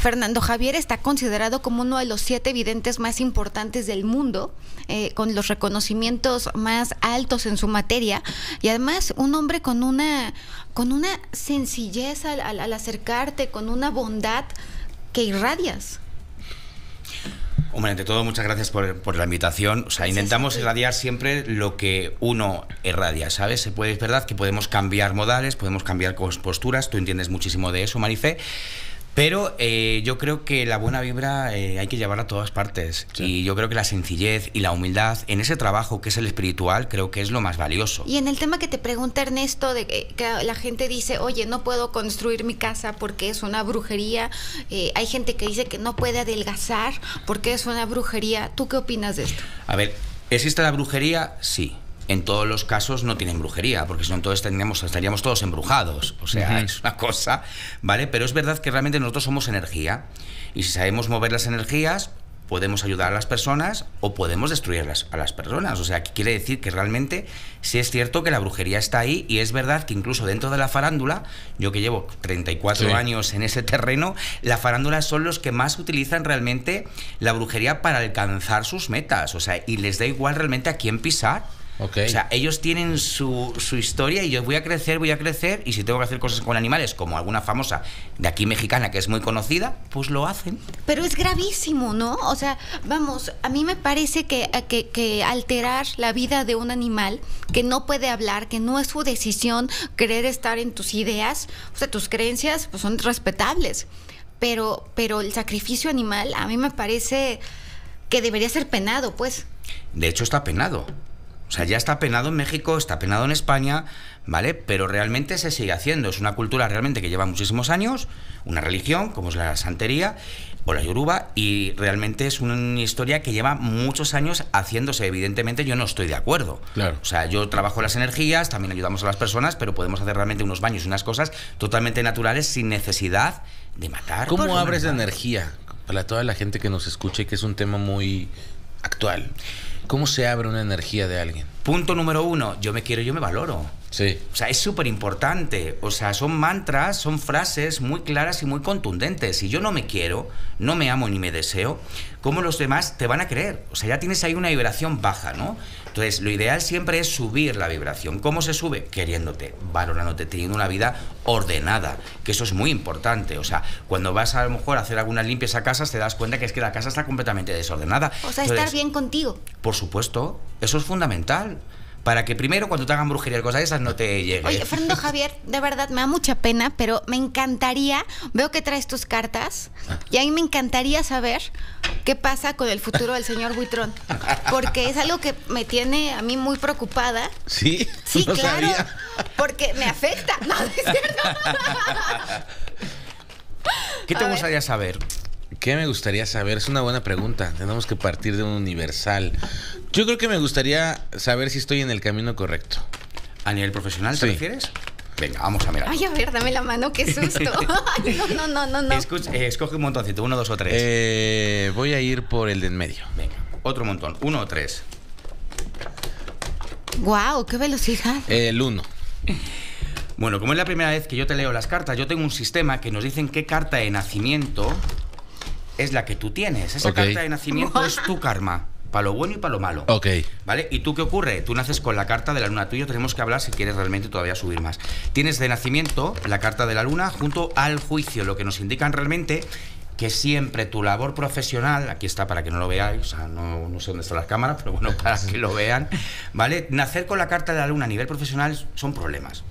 Fernando Javier está considerado como uno de los siete videntes más importantes del mundo, eh, con los reconocimientos más altos en su materia, y además un hombre con una, con una sencillez al, al- al acercarte, con una bondad que irradias. Hombre, ante todo, muchas gracias por, por la invitación. O sea, Gracias intentamos irradiar siempre lo que uno irradia, ¿sabes? Se puede, es verdad que podemos cambiar modales, podemos cambiar posturas, tú entiendes muchísimo de eso, Marifé. Pero eh, yo creo que la buena vibra eh, hay que llevarla a todas partes. Sí. Y yo creo que la sencillez y la humildad en ese trabajo que es el espiritual, creo que es lo más valioso. Y en el tema que te pregunta Ernesto, de que, que la gente dice, oye, no puedo construir mi casa porque es una brujería. Eh, hay gente que dice que no puede adelgazar porque es una brujería. ¿Tú qué opinas de esto? A ver, ¿existe la brujería? Sí. En todos los casos no tienen brujería, porque si no entonces tendríamos, estaríamos todos embrujados. O sea, Ujú. es una cosa, ¿vale? Pero es verdad que realmente nosotros somos energía. Y si sabemos mover las energías, podemos ayudar a las personas o podemos destruirlas a las personas. O sea, que quiere decir que realmente sí es cierto que la brujería está ahí y es verdad que incluso dentro de la farándula, yo que llevo 34 Sí. años en ese terreno, la farándula son los que más utilizan realmente la brujería para alcanzar sus metas. O sea, y les da igual realmente a quién pisar. O sea, ellos tienen su, su historia y yo voy a crecer, voy a crecer, y si tengo que hacer cosas con animales, como alguna famosa de aquí mexicana que es muy conocida, pues lo hacen. Pero es gravísimo, ¿no? O sea, vamos, a mí me parece que, que, que alterar la vida de un animal que no puede hablar, que no es su decisión querer estar en tus ideas, o sea, tus creencias pues, son respetables. Pero, pero el sacrificio animal a mí me parece que debería ser penado, pues. De hecho, está penado. O sea, ya está penado en México, está penado en España, ¿vale? Pero realmente se sigue haciendo. Es una cultura realmente que lleva muchísimos años, una religión, como es la santería o la yoruba, y realmente es una historia que lleva muchos años haciéndose. Evidentemente, yo no estoy de acuerdo. Claro. O sea, yo trabajo las energías, también ayudamos a las personas, pero podemos hacer realmente unos baños y unas cosas totalmente naturales sin necesidad de matar. ¿Cómo abres la energía? Para toda la gente que nos escuche, que es un tema muy actual. ¿Cómo se abre una energía de alguien? Punto número uno, yo me quiero, yo me valoro. Sí. O sea, es súper importante. O sea, son mantras, son frases muy claras y muy contundentes. Si yo no me quiero, no me amo ni me deseo, ¿cómo los demás te van a creer? O sea, ya tienes ahí una vibración baja, ¿no? Entonces, lo ideal siempre es subir la vibración. ¿Cómo se sube? Queriéndote, valorándote, teniendo una vida ordenada, que eso es muy importante. O sea, cuando vas a lo mejor a hacer algunas limpias a casas, te das cuenta que es que la casa está completamente desordenada. O sea, Entonces, estar bien contigo. Por supuesto, eso es fundamental. Para que primero cuando te hagan brujería y cosas de esas no te llegue. Oye, Fernando Javier, de verdad me da mucha pena, pero me encantaría, veo que traes tus cartas, y a mí me encantaría saber qué pasa con el futuro del señor Buitrón, porque es algo que me tiene a mí muy preocupada. ¿Sí? Sí, No claro, sabía. porque me afecta. No, no es cierto. ¿Qué te A ver. gustaría saber? ¿Qué me gustaría saber? Es una buena pregunta. Tenemos que partir de un universal. Yo creo que me gustaría saber si estoy en el camino correcto. ¿A nivel profesional te Sí. refieres? Venga, vamos a mirar. Ay, a ver, dame la mano, qué susto. Ay, no, no, no, no, no. Escuch- eh, escoge un montoncito, uno, dos o tres. Eh, voy a ir por el de en medio. Venga, otro montón, uno o tres. Wow, qué velocidad. El uno. Bueno, como es la primera vez que yo te leo las cartas, yo tengo un sistema que nos dicen qué carta de nacimiento es la que tú tienes. Esa carta de nacimiento es tu karma, para lo bueno y para lo malo. Ok. ¿Vale? ¿Y tú qué ocurre? Tú naces con la carta de la luna. Tú y yo tenemos que hablar si quieres realmente todavía subir más. Tienes de nacimiento la carta de la luna junto al juicio, lo que nos indican realmente que siempre tu labor profesional, aquí está para que no lo veáis, o sea, no, no sé dónde están las cámaras, pero bueno, para que lo vean, ¿vale? Nacer con la carta de la luna a nivel profesional son problemas.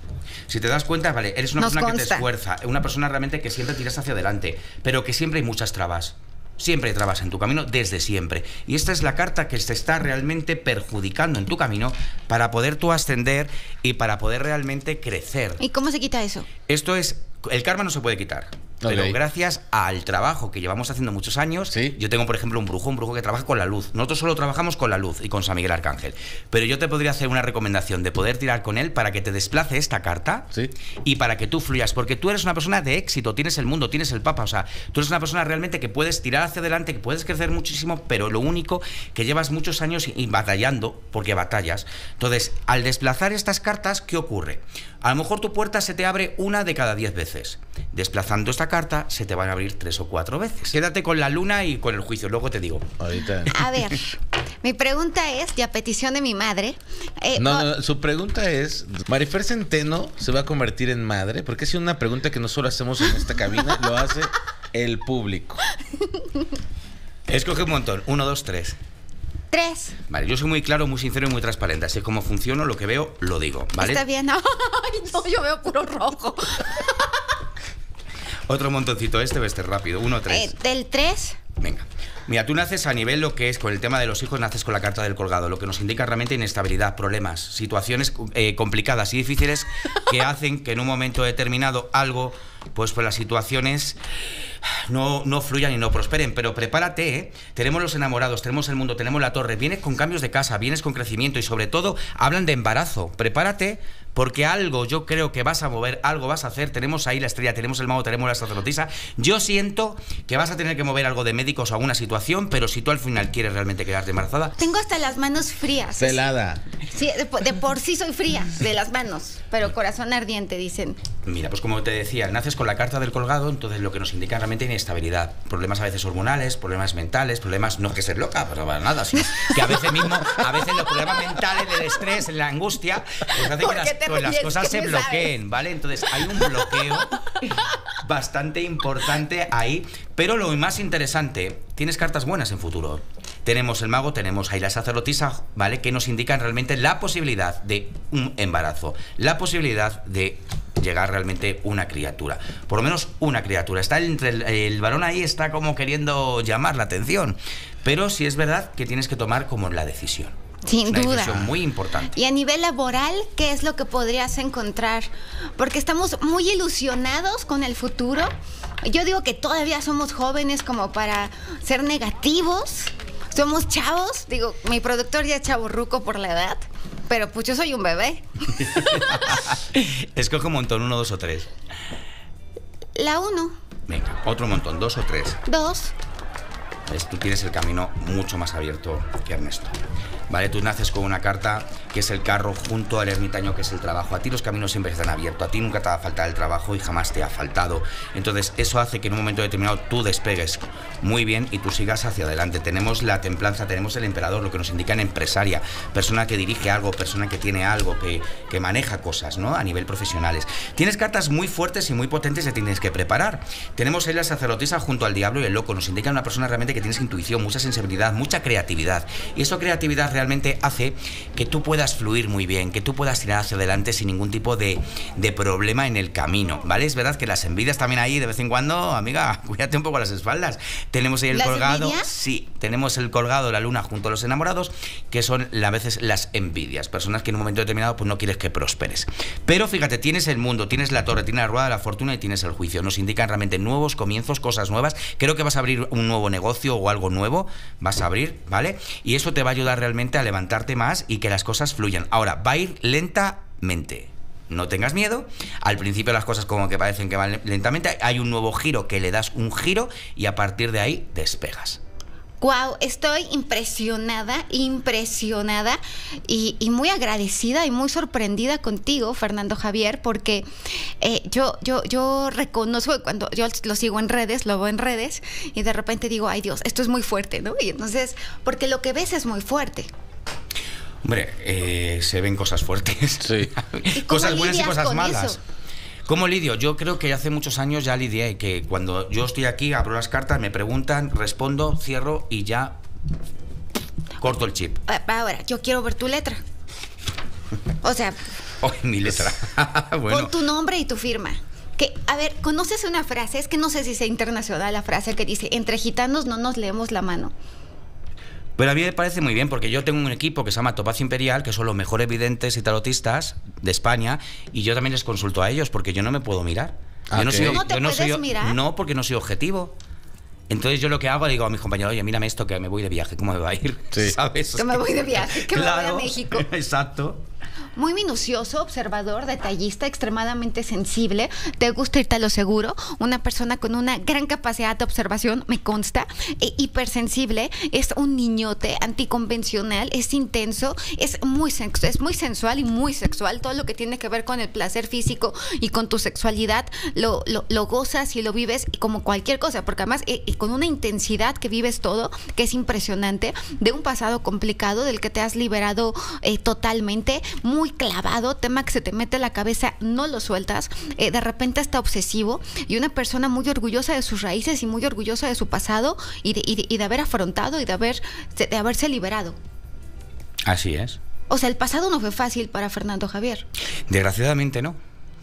Si te das cuenta, vale, eres una Nos persona que te esfuerza, una persona realmente que siempre tiras hacia adelante, pero que siempre hay muchas trabas. Siempre hay trabas en tu camino desde siempre. Y esta es la carta que te está realmente perjudicando en tu camino para poder tú ascender y para poder realmente crecer. ¿Y cómo se quita eso? Esto es. El karma no se puede quitar. Pero gracias al trabajo que llevamos haciendo muchos años, Sí. yo tengo, por ejemplo, un brujo, un brujo que trabaja con la luz. Nosotros solo trabajamos con la luz y con San Miguel Arcángel. Pero yo te podría hacer una recomendación de poder tirar con él para que te desplace esta carta Sí. y para que tú fluyas. Porque tú eres una persona de éxito, tienes el mundo, tienes el Papa. O sea, tú eres una persona realmente que puedes tirar hacia adelante, que puedes crecer muchísimo, pero lo único que llevas muchos años y batallando, porque batallas. Entonces, al desplazar estas cartas, ¿qué ocurre? A lo mejor tu puerta se te abre una de cada diez veces. Desplazando esta carta, se te van a abrir tres o cuatro veces. Quédate con la luna y con el juicio, luego te digo. Ahorita. A ver, mi pregunta es, y a petición de mi madre. eh, No, no, su pregunta es, ¿Marifer Centeno se va a convertir en madre? Porque es una pregunta que no solo hacemos en esta cabina, lo hace el público. Escoge un montón. Uno, dos, tres. Tres. Vale, yo soy muy claro, muy sincero y muy transparente. Así como funciono, lo que veo, lo digo, ¿vale? Está bien. Ay, no, yo veo puro rojo. Otro montoncito este, este rápido. Uno, tres. Eh, del tres. Venga. Mira, tú naces a nivel lo que es con el tema de los hijos, naces con la carta del colgado, lo que nos indica realmente inestabilidad, problemas, situaciones eh, complicadas y difíciles que hacen que en un momento determinado algo, pues pues las situaciones no, no fluyan y no prosperen. Pero prepárate, ¿eh? tenemos los enamorados, tenemos el mundo, tenemos la torre, vienes con cambios de casa, vienes con crecimiento y sobre todo hablan de embarazo. Prepárate porque algo yo creo que vas a mover, algo vas a hacer. Tenemos ahí la estrella, tenemos el mago, tenemos la sacerdotisa. Yo siento que vas a tener que mover algo de médicos o alguna situación, pero si tú al final quieres realmente quedarte embarazada, Tengo hasta las manos frías. Pelada. Sí, de, po- de por sí soy fría, de las manos. Pero corazón ardiente, dicen. Mira, pues como te decía, naces con la carta del colgado, entonces lo que nos indica realmente inestabilidad. Problemas a veces hormonales, problemas mentales, problemas, no que ser loca, pero para nada, sino que a veces mismo, a veces los problemas mentales, el estrés, la angustia, pues hace ¿Por que las, pues las cosas ¿Qué se bloqueen, ¿vale? Entonces hay un bloqueo bastante importante ahí, pero lo más interesante, tienes cartas buenas en futuro. Tenemos el mago, tenemos ahí la sacerdotisa, ¿vale? Que nos indican realmente la posibilidad de un embarazo, la posibilidad de llegar realmente una criatura. Por lo menos una criatura. Está entre el, el varón ahí está como queriendo llamar la atención. Pero sí es verdad que tienes que tomar como la decisión. Sin Una duda. decisión muy importante. Y a nivel laboral, ¿qué es lo que podrías encontrar? Porque estamos muy ilusionados con el futuro. Yo digo que todavía somos jóvenes como para ser negativos. Somos chavos. Digo, mi productor ya es chaborruco por la edad. Pero pues yo soy un bebé. Escoge un montón, uno, dos o tres. La uno, Venga, otro montón, dos o tres. dos. ¿Ves? Tú tienes el camino mucho más abierto que Ernesto. ¿Vale? Tú naces con una carta que es el carro junto al ermitaño que es el trabajo. A ti los caminos siempre están abiertos, a ti nunca te va a faltar el trabajo y jamás te ha faltado. Entonces eso hace que en un momento determinado tú despegues muy bien y tú sigas hacia adelante. Tenemos la templanza, tenemos el emperador, lo que nos indica en empresaria, persona que dirige algo, persona que tiene algo, que, que maneja cosas, ¿no? A nivel profesionales. Tienes cartas muy fuertes y muy potentes que tienes que preparar. Tenemos ahí la sacerdotisa junto al diablo y el loco. Nos indica una persona realmente que tienes intuición, mucha sensibilidad, mucha creatividad. Y esa creatividad realmente hace que tú puedas fluir muy bien, que tú puedas tirar hacia adelante sin ningún tipo de, de problema en el camino, ¿vale? Es verdad que las envidias también ahí de vez en cuando, amiga, cuídate un poco las espaldas. Tenemos ahí el ¿Las colgado. envidias? Sí, tenemos el colgado, la luna junto a los enamorados, que son a veces las envidias, personas que en un momento determinado pues no quieres que prosperes. Pero fíjate, tienes el mundo, tienes la torre, tienes la rueda de la fortuna y tienes el juicio. Nos indican realmente nuevos comienzos, cosas nuevas. Creo que vas a abrir un nuevo negocio o algo nuevo, vas a abrir, ¿vale? Y eso te va a ayudar realmente a levantarte más y que las cosas fluyan. Ahora, va a ir lentamente. No tengas miedo. Al principio las cosas como que parecen que van lentamente. Hay un nuevo giro que le das un giro y a partir de ahí despegas. Wow, estoy impresionada, impresionada y, y muy agradecida y muy sorprendida contigo, Fernando Javier, porque eh, yo, yo, yo reconozco cuando yo lo sigo en redes, lo veo en redes, y de repente digo, ay Dios, esto es muy fuerte, ¿no? Y entonces, porque lo que ves es muy fuerte. Hombre, eh, se ven cosas fuertes. Sí. ¿Y cómo cosas buenas y cosas con malas. eso? ¿Cómo lidio? Yo creo que hace muchos años ya lidié que cuando yo estoy aquí, abro las cartas, me preguntan, respondo, cierro y ya corto el chip. Ah, Ahora, yo quiero ver tu letra. O sea, ¡Ay, mi letra! bueno, Pon tu nombre y tu firma. Que, a ver, ¿conoces una frase? Es que no sé si sea internacional la frase que dice, entre gitanos no nos leemos la mano. Pero a mí me parece muy bien porque yo tengo un equipo que se llama Topacio Imperial, que son los mejores videntes y tarotistas de España, y yo también les consulto a ellos porque yo no me puedo mirar. Ah, yo no soy, ¿Cómo te yo no puedes soy- mirar? No, porque no soy objetivo. Entonces yo lo que hago, digo a mis compañeros, oye, mírame esto que me voy de viaje, ¿cómo me va a ir? Sí. ¿Sabes? Que me voy de viaje, que me voy a México. Exacto. Muy minucioso, observador, detallista, extremadamente sensible. Te gusta irte a lo seguro. Una persona con una gran capacidad de observación, me consta. E hipersensible. Es un niñote anticonvencional. Es intenso. Es muy, es muy sensual y muy sexual. Todo lo que tiene que ver con el placer físico y con tu sexualidad lo, lo, gozas y lo vives como cualquier cosa. Porque además, eh, y con una intensidad que vives todo, que es impresionante, de un pasado complicado del que te has liberado eh, totalmente, muy clavado, tema que se te mete en la cabeza, no lo sueltas, eh, de repente está obsesivo y una persona muy orgullosa de sus raíces y muy orgullosa de su pasado y de, y de, haber afrontado y de, haber, de haberse liberado. Así es. O sea, el pasado no fue fácil para Fernando Javier. Desgraciadamente no,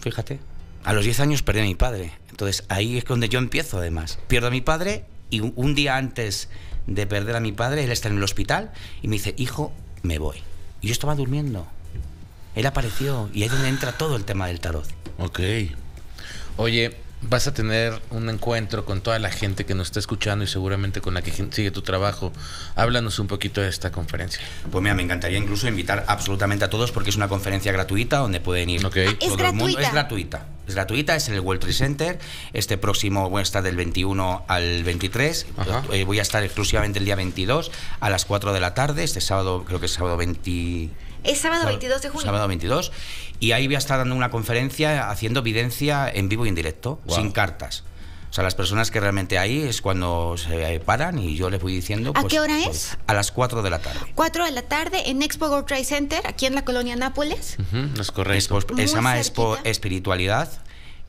fíjate. A los 10 años perdí a mi padre. Entonces ahí es donde yo empiezo además. Pierdo a mi padre y un día antes de perder a mi padre, él está en el hospital y me dice, hijo, me voy. Y yo estaba durmiendo. Él apareció y ahí es donde entra todo el tema del tarot. Ok. Oye, vas a tener un encuentro con toda la gente que nos está escuchando y seguramente con la que sigue tu trabajo. Háblanos un poquito de esta conferencia. Pues mira, me encantaría incluso invitar absolutamente a todos porque es una conferencia gratuita donde pueden ir okay. Ah, todo el mundo. Es gratuita. Es gratuita, es en el World Trade Center. Este próximo voy a estar del 21 al 23. Eh, voy a estar exclusivamente el día 22 a las 4 de la tarde. Este sábado, creo que es sábado 20. Es sábado 22 de junio. Sábado 22. Y ahí voy a estar dando una conferencia haciendo evidencia en vivo y en directo, sin cartas. O sea, las personas que realmente ahí es cuando se paran y yo les voy diciendo. ¿A pues, qué hora pues, es? a las 4 de la tarde. 4 de la tarde en Expo World Trade Center, aquí en la colonia Nápoles. es correcto. se llama Expo Espiritualidad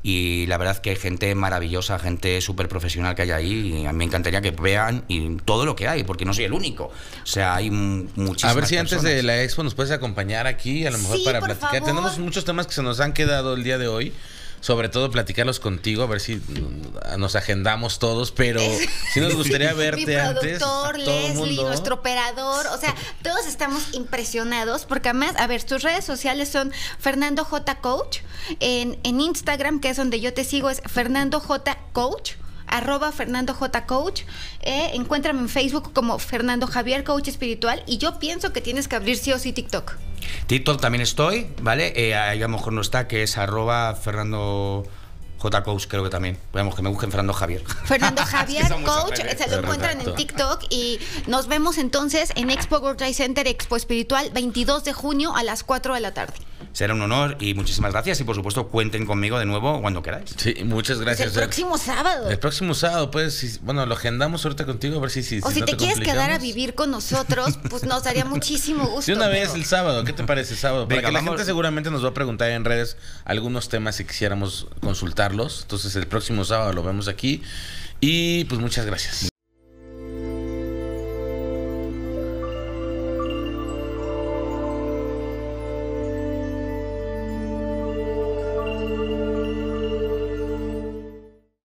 y la verdad que hay gente maravillosa, gente súper profesional que hay ahí y a mí me encantaría que vean y todo lo que hay, porque no soy el único. O sea, hay muchísimas A ver si antes de la expo nos puedes acompañar aquí, a lo mejor para platicar. Tenemos muchos temas que se nos han quedado el día de hoy sobre todo platicarlos contigo, a ver si nos agendamos todos, pero si nos gustaría verte Mi productor, antes. Leslie, nuestro operador, o sea, todos estamos impresionados porque además, a ver, tus redes sociales son Fernando J Coach, en, en Instagram, que es donde yo te sigo, es Fernando J Coach arroba Fernando J. Coach. Eh, encuéntrame en Facebook como Fernando Javier Coach Espiritual y yo pienso que tienes que abrir sí o sí TikTok. TikTok también estoy, ¿vale? Eh, ahí a lo mejor no está, que es arroba Fernando... J Coach creo que también. Veamos que me busquen Fernando Javier. Fernando Javier Coach, se lo encuentran en TikTok y nos vemos entonces en Expo World Trade Center Expo Espiritual 22 de junio a las 4 de la tarde. Será un honor y muchísimas gracias y por supuesto cuenten conmigo de nuevo cuando queráis. Sí, muchas gracias. el próximo sábado. El próximo sábado, pues, bueno, lo agendamos ahorita contigo a ver si... si o si, te, quieres quedar a vivir con nosotros, pues nos daría muchísimo gusto. De una vez el sábado, ¿qué te parece el sábado? Para que la gente seguramente nos va a preguntar en redes algunos temas si quisiéramos consultarlos. Entonces el próximo sábado lo vemos aquí y pues muchas gracias.